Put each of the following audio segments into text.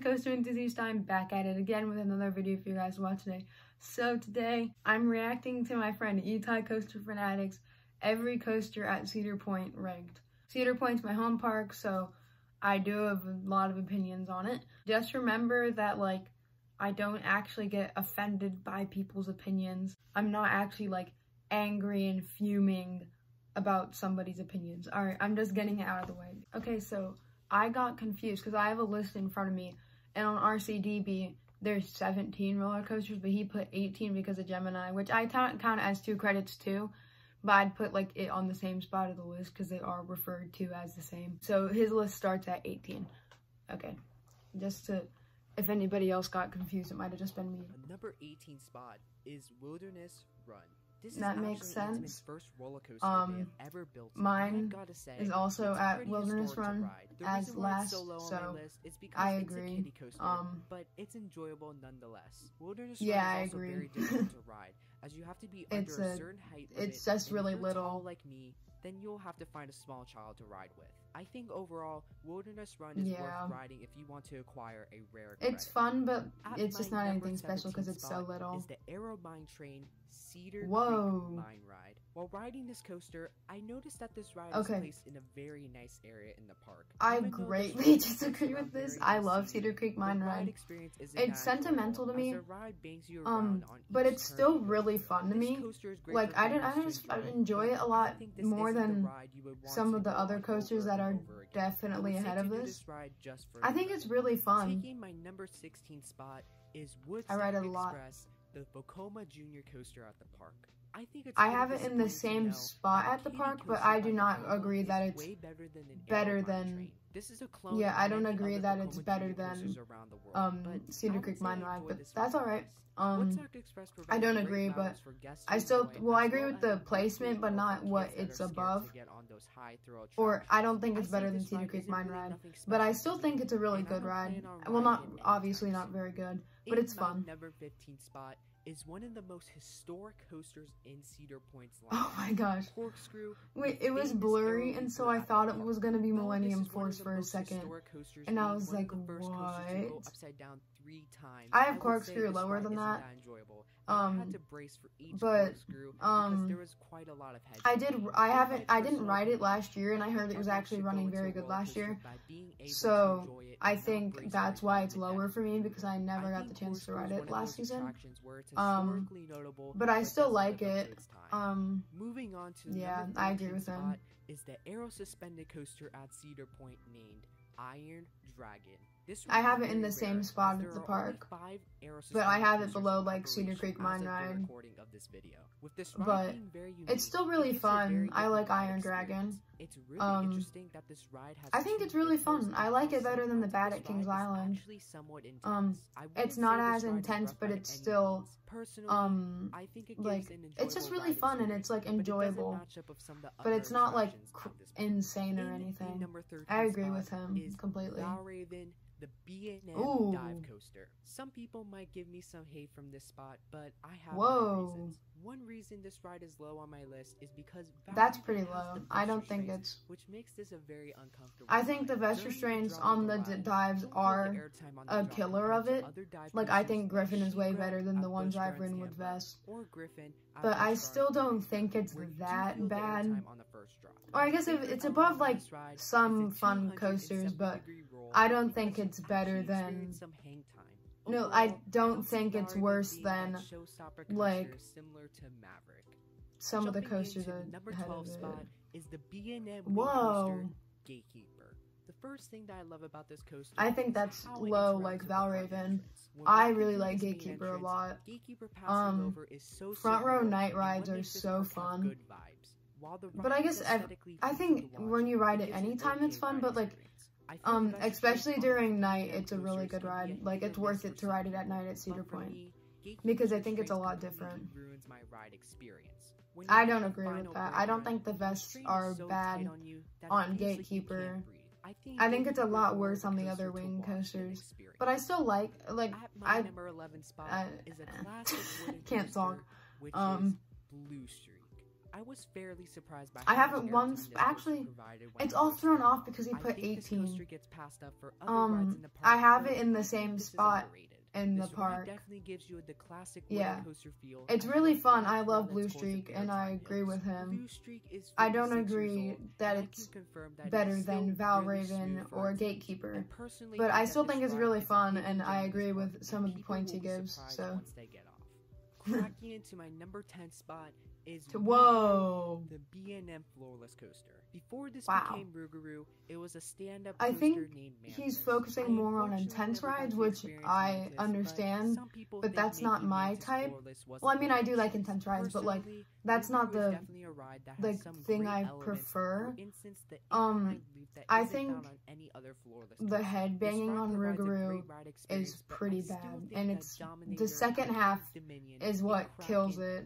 Coaster Enthusiast. I'm back at it again with another video for you guys to watch today. So today, I'm reacting to my friend Itai Koaster Fanatics, every coaster at Cedar Point ranked. Cedar Point's my home park, so I do have a lot of opinions on it. Just remember that, like, I don't actually get offended by people's opinions. I'm not actually, like, angry and fuming about somebody's opinions. Alright, I'm just getting it out of the way. Okay, so I got confused because I have a list in front of me, and on RCDB, there's 17 roller coasters, but he put 18 because of Gemini, which I count as two credits too, but I'd put like it on the same spot of the list because they are referred to as the same. So his list starts at 18. Okay, just to, if anybody else got confused, it might have just been me. Number 18 spot is Wilderness Run. This that makes sense. First roller coaster um. Mine say, is also at Wilderness Run as last, so I agree. Coaster, um, but it's enjoyable nonetheless. Wilderness yeah, Run I agree. very difficult to ride, as you have to be it's under a, a certain height. It's just really little. like me, then you'll have to find a small child to ride with. I think overall, Wilderness Run is yeah. worth riding if you want to acquire a rare. It's fun, but At it's just not anything special because it's so little. Is the Arrow Mine Train Cedar Whoa. Creek Mine Ride? While riding this coaster, I noticed that this ride okay. is placed in a very nice area in the park. I Even greatly disagree with this. I love Cedar Creek Mine Ride. It's sentimental to me, um, but it's still really fun to me. Like I didn't, I just I enjoy it a lot more than some of the other coasters that are definitely ahead of this. I think it's really fun. Taking my number 16 spot is I ride it a lot. the Vekoma Junior coaster at the park. I think it's I have it in the same spot at the park, but I do not agree that it's better than. This is a clone. Yeah, I don't agree that it's better than um Cedar Creek Mine Ride, but that's all right. Um, I don't agree, but I still well I agree with the placement, but not what it's above. Or I don't think it's better than Cedar Creek Mine Ride, but I still think it's a really good ride. Well, not obviously not very good, but it's fun. Number 15 spot is one of the most historic coasters in Cedar Point's oh life. Oh my gosh. Corkscrew. Wait, it was blurry, and so I thought it was gonna be Millennium Force for a second. And I was like, what? I have Corkscrew lower than that. Um, but um, I did. I haven't. I didn't ride it last year, and I heard it was actually running very good last year. So I think that's why it's lower for me because I never got the chance to ride it last season. Um, but I still like it. Um, moving on to yeah, I agree with him. Is the Arrow suspended coaster at Cedar Point named Iron Dragon? I have it in the same spot at the park, but I have it below like Cedar Creek Mine Ride. But it's still really fun. I like Iron Dragon. Um, I think it's really fun. I like it better than the bat at Kings Island. Um, it's not as intense, but it's still um like it's just really fun and it's like enjoyable. But it's not like insane or anything. I agree with him completely the B&M dive coaster. Some people might give me some hate from this spot, but I have Whoa. reasons. One reason this ride is low on my list is because that's pretty low. I don't think it's which makes this a very uncomfortable. I think the vest restraints on the dives are a killer of it. Like I think Griffon is way better than the ones I've ridden with vest. But I still don't think it's that bad. Or I guess it's above like some fun coasters, but I don't think it's better than. No, I don't think it's worse than like some of the coasters of it. Is the Whoa. Gatekeeper. The first thing that I love about this coaster I think that's low like Valravn. I really like Gatekeeper a lot. Um, front row night rides are so fun. But I guess I think when you ride it anytime it's fun, but like um, especially during night, it's a really good ride. Like, it's worth it to ride it at night at Cedar Point. Because I think it's a lot different. I don't agree with that. I don't think the vests are bad on Gatekeeper. I think it's a lot worse on the other wing coasters. But I still like, like, I, I can't talk. Um, Blue Streak. I was fairly surprised by I haven't once actually it's all thrown off because he put 18. um I have it in the same spot in the park. definitely gives you the classic yeah. coaster feel. It's really fun. I love Blue Streak, and I agree with him. I don't agree that it's that better than Valravn really or Gatekeeper, but I still think it's really fun, and I agree with some of the points he gives. So. Cracking into my number 10 spot is to, Whoa! The B&M Floorless Coaster. Before this wow. became Rougarou, it was a stand-up I think he's focusing more on intense rides, which I understand, but, but that's not my type. Well, I mean, I do like intense rides, but like that's not the the thing I prefer. Um, I think the head banging on Rougarou is pretty bad, and it's the second half is what kills it.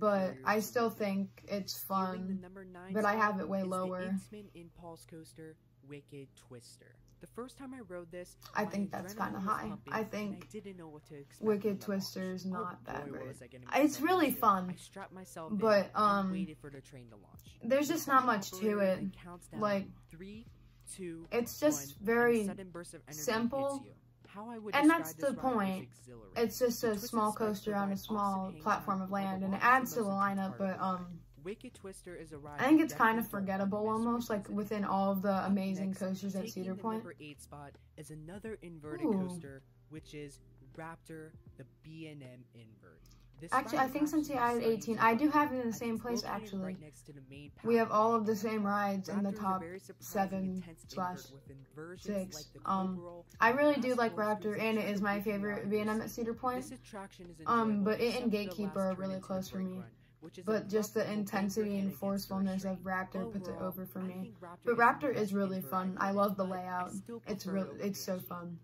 But I still think it's fun, but I have it way lower. Impulse Coaster Wicked Twister. The first time I rode this, I think that's kind of high. I think I what to Wicked Twister is not oh, that great. It's really fun, but um, there's just not much to it. Like three, two, it's just very simple. and that's the point. It's just a small coaster on a small platform of land, and it adds to the lineup, but um, Wicked Twister is a ride. I think it's kind of forgettable almost, like within all of the amazing coasters at Cedar Point. Number eight spot is another inverted Ooh. coaster, which is Raptor, the B&M invert. This actually, I think since he added 18, I do have it in the same place actually. Right we have all of the same rides in the top 7 slash 6. Um, I really do like Raptor, and it is my favorite B&M at Cedar Point. Um, but it and Gatekeeper are really close for me but just the intensity and forcefulness of Raptor oh, puts it over for me. But Raptor is really fun. I love the layout. It's real. It's so fun.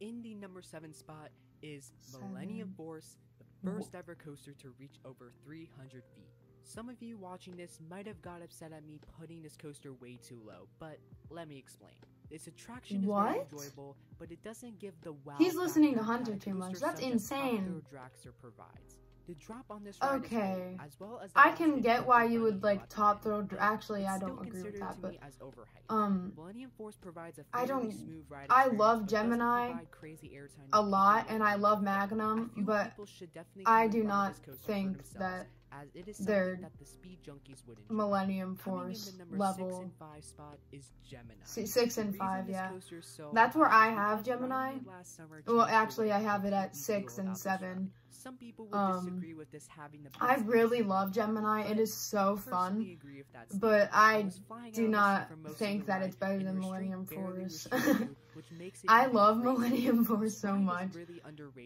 In the number seven spot is Millennium Force, the first ever coaster to reach over 300 feet. Some of you watching this might have got upset at me putting this coaster way too low, but let me explain. This attraction is what? enjoyable, but it doesn't give the wow. He's listening to Hunter too much. That's insane. Provides. The drop on this okay. as well as I can get why you would like top throw. Actually, I don't agree with that, but um, I don't. I love Gemini a lot, and I love Magnum, but I do not think that as it is their that the speed junkies would enjoy. Millennium Force level. Six and five spot is Gemini. Six and five, yeah. So That's where I have Gemini. Well, actually, I have it at six and seven. Some people would um, disagree with this having the I really love Gemini. It is so fun. But I do not think that it's better than Millennium Force. I love Millennium Force so much.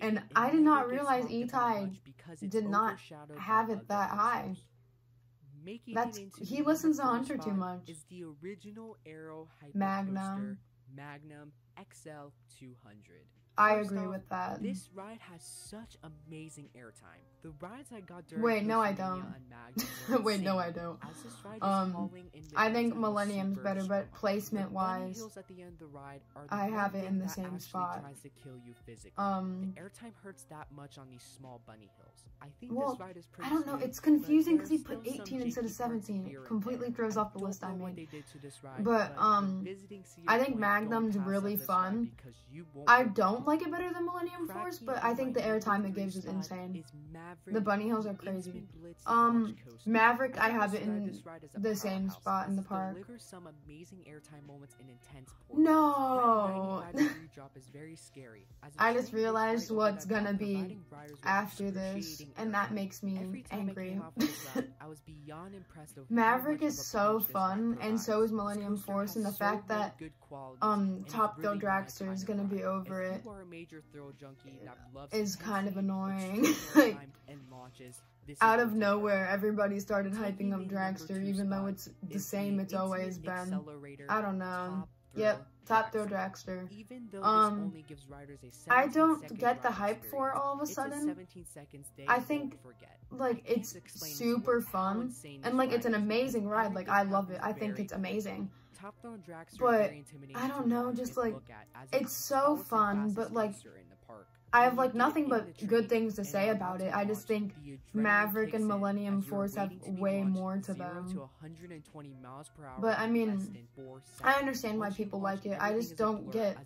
And I did not realize E-Tide did not have it that high. That's he listens to Hunter too much. Is the original Arrow Magnum Magnum XL 200. I agree with that. This ride has such amazing airtime. The rides I got during Wait, no I don't. Wait, no I don't. Um I think Millennium's better, but placement wise I have it in the same spot. Um the airtime hurts that much on these small bunny hills. I think well, this ride is pretty I don't know, it's confusing because he put 18 instead of 17. It completely throws off the list I made. But um I think Magnum's really fun. I don't like it better than Millennium Force, but I think the airtime it gives is insane. The bunny hills are crazy. Um, Maverick, I have it in the same spot in the park. No! I just realized what's gonna be after this, and that makes me angry. Maverick is so fun, and so is Millennium Force, and the fact that um Top Thrill Dragster is gonna be over it is kind of annoying. like, out of nowhere, everybody started hyping up Dragster, even though it's the same it's always been. I don't know. Yep, Top Thrill Dragster. Um, I don't get the hype for all of a sudden. I think, like, it's super fun, and, like, it's an amazing ride. Like, I love it. I think it's amazing. But, I don't know, just, like, it's so fun, but, like, I have like nothing but good things to say about it. I just think Maverick and Millennium Force have way more to them. But I mean, I understand why people like it. I just don't get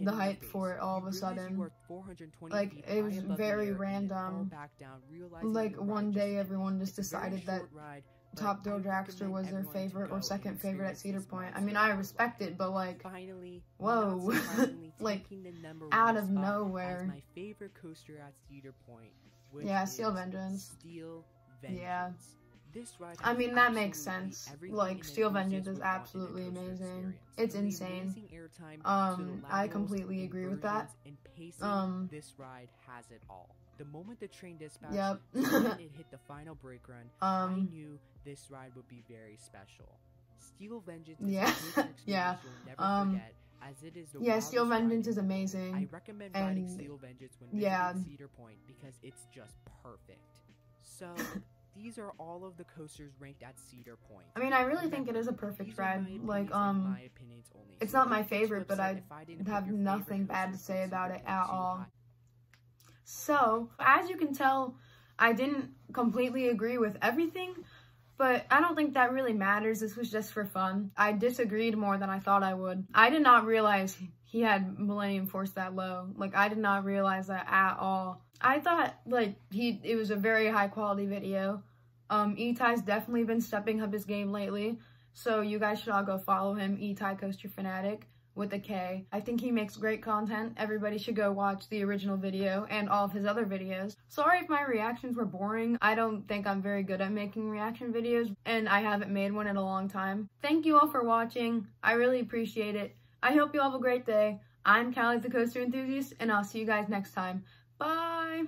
the hype for it all of a sudden. Like, it was very random. Like, one day everyone just decided that Top Thrill Dragster was their favorite or second favorite at Cedar Point. I mean, I respect it, but like, whoa, like out of nowhere. My favorite coaster at Cedar Point. Yeah, Steel Vengeance. Steel Vengeance. Yeah. I mean, that makes sense. Like, Steel Vengeance is absolutely amazing. It's insane. Um, I completely agree with that. Um, this ride has it all. The moment the train dispatched, yep. it hit the final brake run, um, I knew this ride would be very special. Steel Vengeance yeah, yeah. Um, forget, as it is yeah, Steel Vengeance is amazing. I recommend and, riding Steel Vengeance when yeah. visiting Cedar Point because it's just perfect. So, these are all of the coasters ranked at Cedar Point. I mean, I really think it is a perfect ride. Like, um, it's not my favorite, but I have nothing bad to say about it at all. So, as you can tell, I didn't completely agree with everything, but I don't think that really matters. This was just for fun. I disagreed more than I thought I would. I did not realize he had Millennium Force that low. Like, I did not realize that at all. I thought, like, he it was a very high quality video. Um, Itai's definitely been stepping up his game lately, so you guys should all go follow him, Itai Koaster Fanatic with a K. I think he makes great content. Everybody should go watch the original video and all of his other videos. Sorry if my reactions were boring. I don't think I'm very good at making reaction videos and I haven't made one in a long time. Thank you all for watching. I really appreciate it. I hope you all have a great day. I'm Callie the Coaster Enthusiast and I'll see you guys next time. Bye!